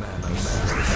Manners.